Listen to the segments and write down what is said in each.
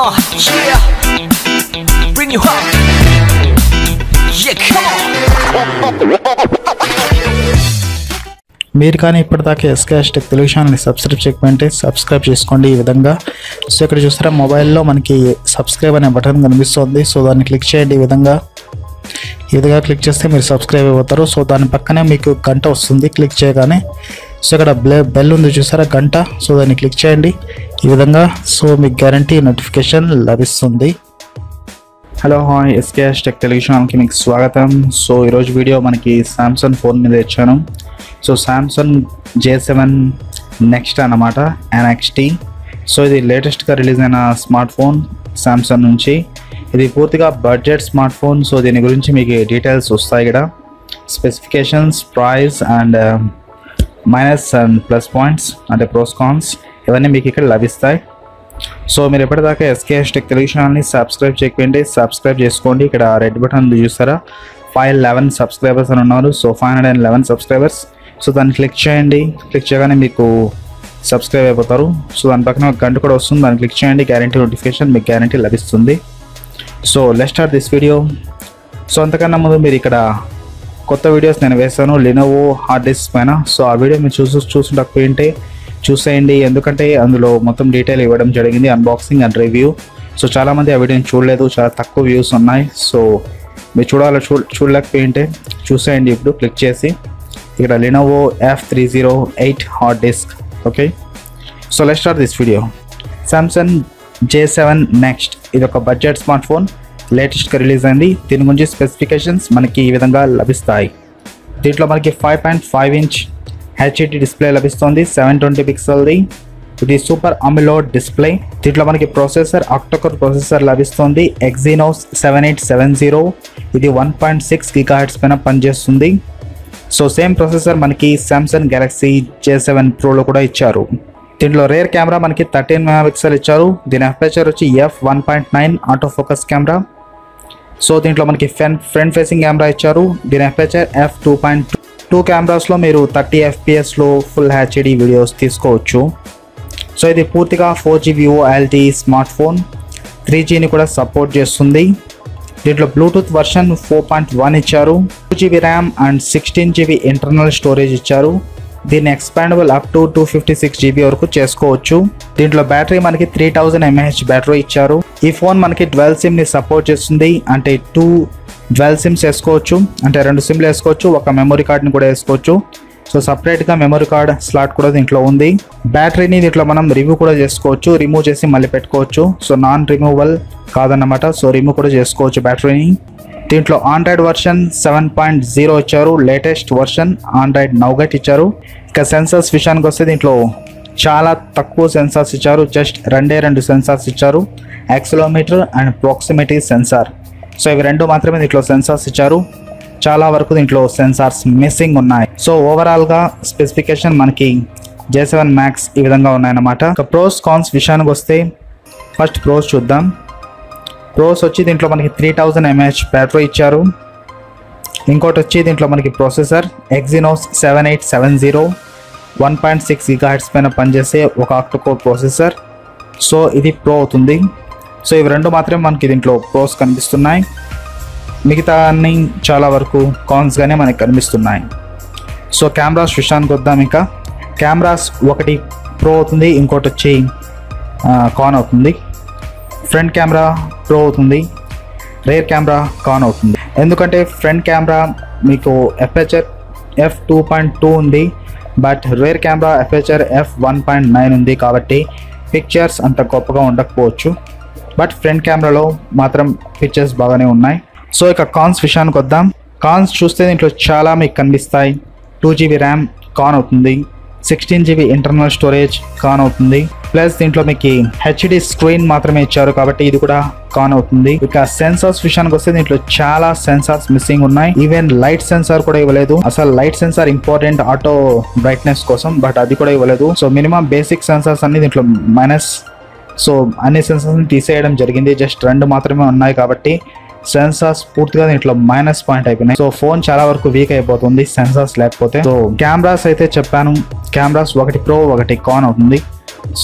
Uh, yeah. Bring you up. Yeah, come on. మీరు కానీ ఇప్పటిదాకా ఎస్కేఎస్ టెక్ తెలుగు ఛానల్ని సబ్స్క్రైబ్ చేయకపోయింటే సబ్స్క్రైబ్ చేసుకోండి ఈ విధంగా సో ఇక్కడ చూస్తారా మొబైల్లో మనకి సబ్స్క్రైబ్ అనే బటన్ కనిపిస్తుంది సో దాన్ని క్లిక్ చేయండి ఈ విధంగా ఈ విధంగా క్లిక్ చేస్తే మీరు సబ్స్క్రైబ్ అవుతారు సో దాని పక్కనే మీకు గంట వస్తుంది క్లిక్ చేయగానే సో ఇక్కడ బ్లే బెల్ ఉంది చూసారా? గంట. సో దాన్ని క్లిక్ చేయండి. ఈ విధంగా సో మీకు గ్యారంటీ నోటిఫికేషన్ లభిస్తుంది. Hello hi. ఎస్కేఎస్ టెక్ టెలివిజన్కి మీకు స్వాగతం. సో ఈరోజు వీడియో మనకి శాంసంగ్ ఫోన్ మీద ఇచ్చాను. So Samsung J seven next అన్నమాట ఎన్ఎక్స్టీ సో ఇది లేటెస్ట్గా రిలీజ్ అయిన స్మార్ట్ ఫోన్ శాంసంగ్ నుంచి. ఇది పూర్తిగా బడ్జెట్ స్మార్ట్ ఫోన్. సో దీని గురించి మీకు డీటెయిల్స్ వస్తాయి ఇక్కడ. Specifications price and minus and plus points అంటే ప్రోస్ కాన్స్ ఇవన్నీ మీకు ఇక్కడ లభిస్తాయి. సో మీరు ఎప్పటిదాకా ఎస్కేఎస్ టెక్ తెలుగు ఛానల్ని సబ్స్క్రైబ్ చేయకపోయింటే సబ్స్క్రైబ్ చేసుకోండి. ఇక్కడ రెడ్ బటన్ చూసారా? ఫైవ్ లెవెన్ సబ్స్క్రైబర్స్ అని ఉన్నారు. So five hundred and eleven subscribers so దాన్ని క్లిక్ చేయండి. క్లిక్ చేయగానే మీకు సబ్స్క్రైబ్ అయిపోతారు. సో దాని పక్కన ఒక గంట కూడా వస్తుంది. దాన్ని క్లిక్ చేయండి. గ్యారంటీ నోటిఫికేషన్ మీకు గ్యారంటీ లభిస్తుంది. So let start this video so అంతకన్నా ముందు మీరు ఇక్కడ కొత్త వీడియోస్ నేను వేస్తాను లెనోవో హార్డ్ డిస్క్ పైన. సో ఆ వీడియో మీరు చూసి చూసుకుంటే చూసేయండి. ఎందుకంటే అందులో మొత్తం డీటెయిల్ ఇవ్వడం జరిగింది అన్బాక్సింగ్ అండ్ రివ్యూ సో చాలామంది ఆ వీడియోని చూడలేదు చాలా తక్కువ వ్యూస్ ఉన్నాయి. సో మీరు చూడాలి చూ చూడలేకపోయింటే చూసేయండి ఇప్పుడు క్లిక్ చేసి. ఇక్కడ Lenovo F three zero eight hard disk okay so let start this video Samsung J seven next ఇది ఒక బడ్జెట్ స్మార్ట్ ఫోన్ లేటెస్ట్గా రిలీజ్ అయింది. దీని గురించి స్పెసిఫికేషన్స్ మనకి ఈ విధంగా లభిస్తాయి. దీంట్లో మనకి five point five inch HD display లభిస్తుంది. సెవెన్ ట్వంటీ పిక్సెల్ది ఇది సూపర్ అమిలోడ్ డిస్ప్లే దీంట్లో మనకి ప్రొసెసర్ అక్టోకర్ ప్రొసెసర్ లభిస్తుంది. Exynos seven eight seven zero ఇది one point six giga hertz పైన పనిచేస్తుంది. సో సేమ్ ప్రొసెసర్ మనకి సామ్సంగ్ గెలాక్సీ జే సెవెన్ ప్రోలో కూడా ఇచ్చారు. దీంట్లో రేర్ కెమెరా మనకి థర్టీన్ మెగా పిక్సెల్ ఇచ్చారు. దీని అపేచర్ వచ్చి F one point nine auto focus camera so దీంట్లో మనకి ఫ్రంట్ ఫ్రంట్ ఫేసింగ్ కెమెరా ఇచ్చారు. దీని FHR F two point two కెమెరాస్లో మీరు థర్టీ ఎఫ్పిఎస్లో ఫుల్ హెచ్డి వీడియోస్ తీసుకోవచ్చు. సో ఇది పూర్తిగా four G VoLTE smart phone three జీని కూడా సపోర్ట్ చేస్తుంది. దీంట్లో Bluetooth version four point one ఇచ్చారు. Two GB RAM and sixteen GB internal storage ఇచ్చారు. దీన్ని expandable up to two fifty six GB వరకు చేసుకోవచ్చు. దీంట్లో బ్యాటరీ మనకి త్రీ థౌజండ్ ఎంఏహెచ్ బ్యాటరీ ఇచ్చారు. ఈ ఫోన్ మనకి ట్వెల్వ్ సిమ్ని సపోర్ట్ చేస్తుంది. అంటే టూ ట్వెల్వ్ సిమ్స్ వేసుకోవచ్చు. అంటే రెండు సిమ్లు వేసుకోవచ్చు. ఒక మెమరీ కార్డ్ని కూడా వేసుకోవచ్చు. సో సపరేట్గా మెమరీ కార్డ్ స్లాట్ కూడా దీంట్లో ఉంది. బ్యాటరీని దీంట్లో మనం రిమూవ్ కూడా చేసుకోవచ్చు. రిమూవ్ చేసి మళ్ళీ పెట్టుకోవచ్చు. సో నాన్ రిమూవల్ కాదన్నమాట. సో రిమూవ్ కూడా చేసుకోవచ్చు బ్యాటరీని దీంట్లో Android version seven point zero ఇచ్చారు. లేటెస్ట్ వర్షన్ ఆండ్రాయిడ్ నౌగట్ ఇచ్చారు. ఇక సెన్సర్స్ విషయానికి వస్తే దీంట్లో చాలా తక్కువ సెన్సార్స్ ఇచ్చారు. జస్ట్ రెండే రెండు సెన్సార్స్ ఇచ్చారు. Accelerometer and proximity sensor so ఇవి రెండు మాత్రమే దీంట్లో సెన్సార్స్ ఇచ్చారు. చాలా వరకు దీంట్లో సెన్సార్స్ మిస్సింగ్ ఉన్నాయి. సో ఓవరాల్గా స్పెసిఫికేషన్ మనకి జే సెవెన్ మ్యాక్స్ ఈ విధంగా ఉన్నాయన్నమాట. ఇక ప్రోస్ కాన్స్ విషయానికి వస్తే ఫస్ట్ ప్రోస్ చూద్దాం. ప్రోస్ వచ్చి దీంట్లో మనకి త్రీ థౌజండ్ ఎంహెచ్ బ్యాటరీ ఇచ్చారు. ఇంకోటి వచ్చి దీంట్లో మనకి processor Exynos seven eight seven zero one point six gigahertz పైన పనిచేసే ఒక ఆక్టోకోర్ ప్రాసెసర్ సో ఇది ప్రో అవుతుంది. సో ఇవి రెండు మాత్రమే మనకి దీంట్లో ప్రోస్ కనిపిస్తున్నాయి. మిగతా అన్ని చాలా వరకు కాన్స్గానే మనకి కనిపిస్తున్నాయి. సో కెమెరాస్ విషయానికి వద్దాం ఇంకా. కెమెరాస్ ఒకటి ప్రో అవుతుంది ఇంకోటి వచ్చి కాన్ అవుతుంది. ఫ్రంట్ కెమెరా ప్రో అవుతుంది రేర్ కెమెరా కాన్ అవుతుంది. ఎందుకంటే ఫ్రంట్ కెమెరా మీకు ఎఫ్హెచ్ఆర్ ఎఫ్ టూ పాయింట్ టూ ఉంది బట్ రేర్ కెమెరా ఎఫ్హెచ్ఆర్ ఎఫ్ వన్ పాయింట్ నైన్ ఉంది కాబట్టి పిక్చర్స్ అంత గొప్పగా ఉండకపోవచ్చు. బట్ ఫ్రంట్ కెమెరాలో మాత్రం పిక్చర్స్ బాగానే ఉన్నాయి. సో ఇక కాన్స్ విషయానికి వద్దాం. కాన్స్ చూస్తే దీంట్లో చాలా మీకు కనిపిస్తాయి. టూ జీబీ ర్యామ్ కాన్ అవుతుంది sixteen GB internal storage con అవుతుంది. ప్లస్ దీంట్లో మీకు హెచ్డి స్క్రీన్ మాత్రమే ఇచ్చారు కాబట్టి ఇది కూడా కాన్ అవుతుంది. ఇక సెన్సార్స్ విషయానికి వస్తే దీంట్లో చాలా సెన్సార్స్ మిస్సింగ్ ఉన్నాయి. ఈవెన్ లైట్ సెన్సార్ కూడా ఇవ్వలేదు. అసలు light sensor important auto brightness కోసం బట్ అది కూడా ఇవ్వలేదు. సో మినిమం బేసిక్ సెన్సార్స్ అన్ని దీంట్లో మైనస్ సో అన్ని సెన్సార్స్ తీసేయడం జరిగింది. జస్ట్ రెండు మాత్రమే ఉన్నాయి కాబట్టి సెన్సార్స్ పూర్తిగా దీంట్లో మైనస్ పాయింట్ అయిపోయినాయి. సో ఫోన్ చాలా వరకు వీక్ అయిపోతుంది సెన్సార్స్ లేకపోతే. సో కెమెరాస్ అయితే చెప్పాను. కెమెరాస్ ఒకటి ప్రో ఒకటి కాన్ అవుతుంది.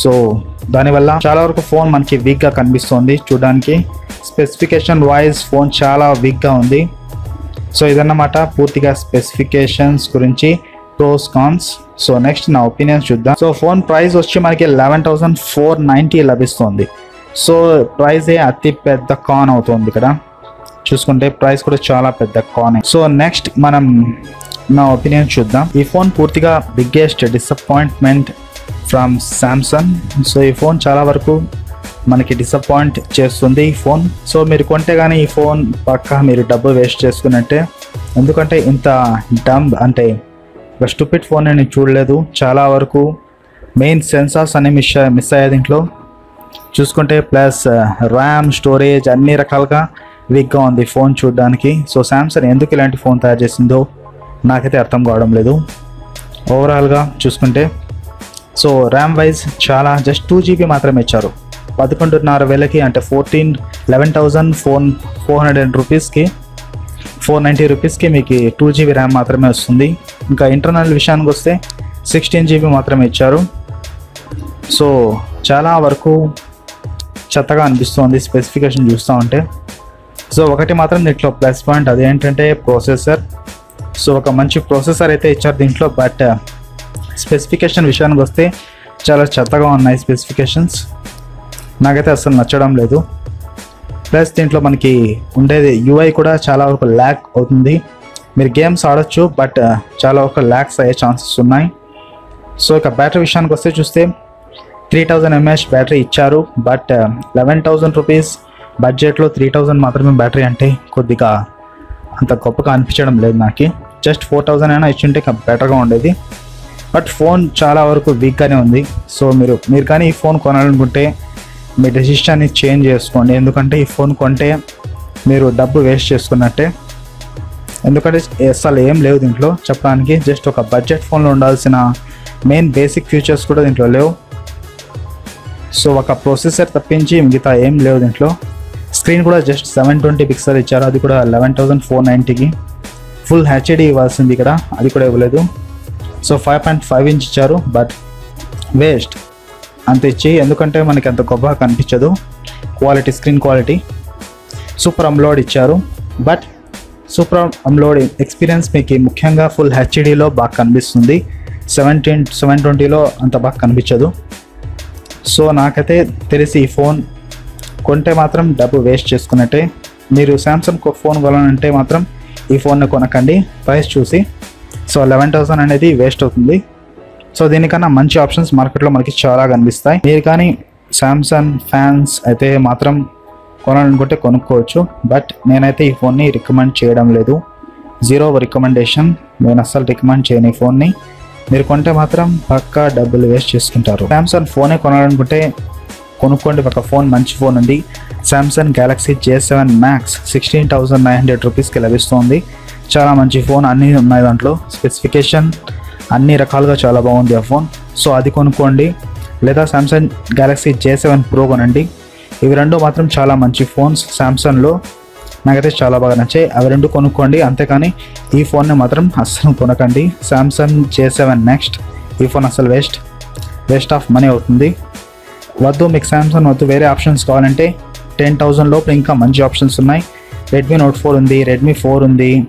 సో దానివల్ల చాలా వరకు ఫోన్ మనకి వీక్గా కనిపిస్తుంది చూడడానికి. స్పెసిఫికేషన్ వైజ్ ఫోన్ చాలా వీక్గా ఉంది. సో ఇదన్నమాట పూర్తిగా స్పెసిఫికేషన్స్ గురించి ప్రోస్ కాన్స్ సో నెక్స్ట్ నా ఒపీనియన్స్ చూద్దాం. సో ఫోన్ ప్రైస్ వచ్చి మనకి లెవెన్ థౌసండ్ ఫోర్ నైంటీ లభిస్తుంది. సో ప్రైజే అతి పెద్ద కాన్ అవుతుంది ఇక్కడ. చూసుకుంటే ప్రైస్ కూడా చాలా పెద్ద కాన్ సో నెక్స్ట్ మనం నా ఒపీనియన్ చూద్దాం. ఈ ఫోన్ పూర్తిగా biggest disappointment from Samsung so ఈ ఫోన్ చాలా వరకు మనకి డిసప్పాయింట్ చేస్తుంది ఈ ఫోన్ సో మీరు కొంటే కానీ ఈ ఫోన్ పక్కా మీరు డబ్బు వేస్ట్ చేసుకున్నట్టే. ఎందుకంటే ఇంత డంబ్ అంటే ఒక స్టూపిడ్ ఫోన్ నేను చూడలేదు. చాలా వరకు మెయిన్ సెన్సార్స్ అనే మిస్ మిస్ అయ్యే దీంట్లో. చూసుకుంటే ప్లస్ ర్యామ్ స్టోరేజ్ అన్ని రకాలుగా వీక్గా ఉంది ఫోన్ చూడడానికి. సో శాంసంగ్ ఎందుకు ఇలాంటి ఫోన్ తయారు చేసిందో నాకైతే అర్థం కావడం లేదు. ఓవరాల్గా చూసుకుంటే సో ర్యామ్ వైజ్ చాలా జస్ట్ టూ జీబీ మాత్రమే ఇచ్చారు. పదకొండున్నర వేలకి అంటే fourteen eleven thousand phone four hundred రూపీస్కి ఫోర్ నైంటీ రూపీస్కి మీకు టూ జీబీ ర్యామ్ మాత్రమే వస్తుంది. ఇంకా ఇంటర్నల్ విషయానికి వస్తే సిక్స్టీన్ జీబీ మాత్రమే ఇచ్చారు. సో చాలా వరకు చెత్తగా అనిపిస్తుంది స్పెసిఫికేషన్ చూస్తూ ఉంటే. సో ఒకటి మాత్రం దీంట్లో ప్లస్ పాయింట్ అదేంటంటే ప్రాసెసర్ సో ఒక మంచి ప్రాసెసర్ అయితే ఇచ్చారు దీంట్లో బట్ స్పెసిఫికేషన్ విషయానికి వస్తే చాలా చెత్తగా ఉన్నాయి స్పెసిఫికేషన్స్. నాకైతే అసలు నచ్చడం లేదు. ప్లస్ దీంట్లో మనకి ఉండేది యూఐ కూడా చాలా వరకు ల్యాక్ అవుతుంది. మీరు గేమ్స్ ఆడొచ్చు బట్ చాలా వరకు ల్యాక్స్ అయ్యే ఛాన్సెస్ ఉన్నాయి. సో ఇక బ్యాటరీ విషయానికి వస్తే చూస్తే త్రీ థౌజండ్ ఎంఏహెచ్ బ్యాటరీ ఇచ్చారు బట్ లెవెన్ థౌజండ్ రూపీస్ బడ్జెట్లో త్రీ థౌజండ్ మాత్రమే బ్యాటరీ అంటే కొద్దిగా అంత గొప్పగా అనిపించడం లేదు నాకు. జస్ట్ ఫోర్ థౌజండ్ అయినా ఇచ్చింటే బెటర్గా ఉండేది. బట్ ఫోన్ చాలా వరకు వీక్గానే ఉంది. సో మీరు మీరు కానీ ఈ ఫోన్ కొనాలనుకుంటే మీ డెసిషన్ని చేంజ్ చేసుకోండి. ఎందుకంటే ఈ ఫోన్ కొంటే మీరు డబ్బు వేస్ట్ చేసుకున్నట్టే. ఎందుకంటే అసలు ఏం లేవు దీంట్లో. చెప్పడానికి జస్ట్ ఒక బడ్జెట్ ఫోన్లో ఉండాల్సిన మెయిన్ బేసిక్ ఫీచర్స్ కూడా దీంట్లో లేవు. సో ఒక ప్రొసెసర్ తప్పించి మిగతా ఏం లేవు దీంట్లో. స్క్రీన్ కూడా జస్ట్ సెవెన్ ట్వంటీ పిక్సెల్ ఇచ్చారు. అది కూడా లెవెన్ థౌసండ్ ఫోర్ నైంటీకి ఫుల్ హెచ్డి ఇవ్వాల్సింది ఇక్కడ. అది కూడా ఇవ్వలేదు. So five point five inch ఇచ్చారు బట్ వేస్ట్ అంత ఇచ్చి ఎందుకంటే మనకి అంత గొప్పగా కనిపించదు. Quality screen quality super AMOLED ఇచ్చారు. బట్ సూపర్ అమ్లోడ్ ఎక్స్పీరియన్స్ మీకు ముఖ్యంగా ఫుల్ హెచ్డీలో బాగా కనిపిస్తుంది. సెవెంటీన్ సెవెన్ ట్వంటీలో అంత బాగా కనిపించదు. సో నాకైతే తెలిసి ఈ ఫోన్ కొంటే మాత్రం డబ్బు వేస్ట్ చేసుకున్నట్టే. మీరు శాంసంగ్ ఫోన్ కొనాలంటే మాత్రం ఈ ఫోన్ని కొనకండి. ప్రైస్ చూసి సో లెవెన్ థౌసండ్ అనేది వేస్ట్ అవుతుంది. సో దీనికన్నా మంచి ఆప్షన్స్ మార్కెట్లో మనకి చాలా కనిపిస్తాయి. మీరు కానీ శాంసంగ్ ఫ్యాన్స్ అయితే మాత్రం కొనాలనుకుంటే కొనుక్కోవచ్చు. బట్ నేనైతే ఈ ఫోన్ని రికమెండ్ చేయడం లేదు. జీరో రికమెండేషన్ నేను అస్సలు రికమెండ్ చేయను ఈ ఫోన్ని మీరు కొంటే మాత్రం పక్కా డబ్బులు వేస్ట్ చేసుకుంటారు. శాంసంగ్ ఫోనే కొనాలనుకుంటే కొనుక్కోండి. ఒక ఫోన్ మంచి ఫోన్ ఉంది Samsung Galaxy J seven Max sixteen thousand nine hundred రూపీస్కి లభిస్తుంది. చాలా మంచి ఫోన్ అన్నీ ఉన్నాయి దాంట్లో. స్పెసిఫికేషన్ అన్ని రకాలుగా చాలా బాగుంది ఆ ఫోన్ సో అది కొనుక్కోండి. లేదా Samsung Galaxy J seven Pro కొనండి. ఇవి రెండు మాత్రం చాలా మంచి ఫోన్స్ శాంసంగ్లో నాకైతే చాలా బాగా నచ్చాయి. అవి రెండు కొనుక్కోండి. అంతేకాని ఈ ఫోన్ని మాత్రం అస్సలు కొనకండి. శాంసంగ్ జే సెవెన్ నెక్స్ట్ ఈ ఫోన్ అసలు వేస్ట్ వేస్ట్ ఆఫ్ మనీ అవుతుంది. వద్దు మీకు శాంసంగ్ వద్దు వేరే ఆప్షన్స్ కావాలంటే టెన్ థౌజండ్ లోపల ఇంకా మంచి ఆప్షన్స్ ఉన్నాయి. రెడ్మీ నోట్ ఫోర్ ఉంది రెడ్మీ ఫోర్ ఉంది.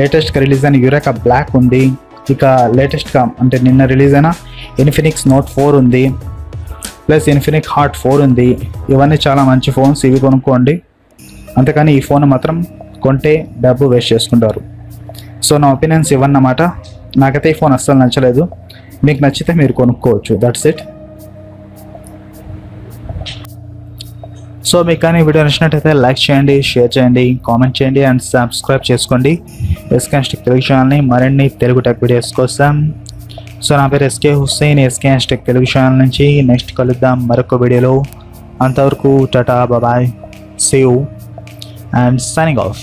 లేటెస్ట్గా రిలీజ్ అయిన యురేకా బ్లాక్ ఉంది. ఇక లేటెస్ట్గా అంటే నిన్న రిలీజ్ అయిన ఇన్ఫినిక్స్ నోట్ ఫోర్ ఉంది. ప్లస్ ఇన్ఫినిక్ హార్ట్ ఫోర్ ఉంది. ఇవన్నీ చాలా మంచి ఫోన్స్ ఇవి కొనుక్కోండి. అంతేకాని ఈ ఫోన్ మాత్రం కొంటే డబ్బు వేస్ట్ చేసుకుంటారు. సో నా ఒపీనియన్స్ ఇవన్నమాట నాకైతే ఈ ఫోన్ అస్సలు నచ్చలేదు. మీకు నచ్చితే మీరు కొనుక్కోవచ్చు. దట్స్ ఇట్ సో మీకు కానీ వీడియో నచ్చినట్టయితే లైక్ చేయండి షేర్ చేయండి కామెంట్ చేయండి అండ్ సబ్స్క్రైబ్ చేసుకోండి. ఎస్కాన్స్టిక్ తెలుగు ఛానల్ని మరిన్ని తెలుగు టెక్ వీడియోస్ కోసం. సో నా పేరు ఎస్కే హుస్సేన్ ఎస్కాన్స్టిక్ తెలుగు ఛానల్ నుంచి నెక్స్ట్ కలుద్దాం మరొక వీడియోలో. అంతవరకు టాటా బాబాయ్ సేవ్ అండ్ సైనింగ్ ఆఫ్.